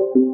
you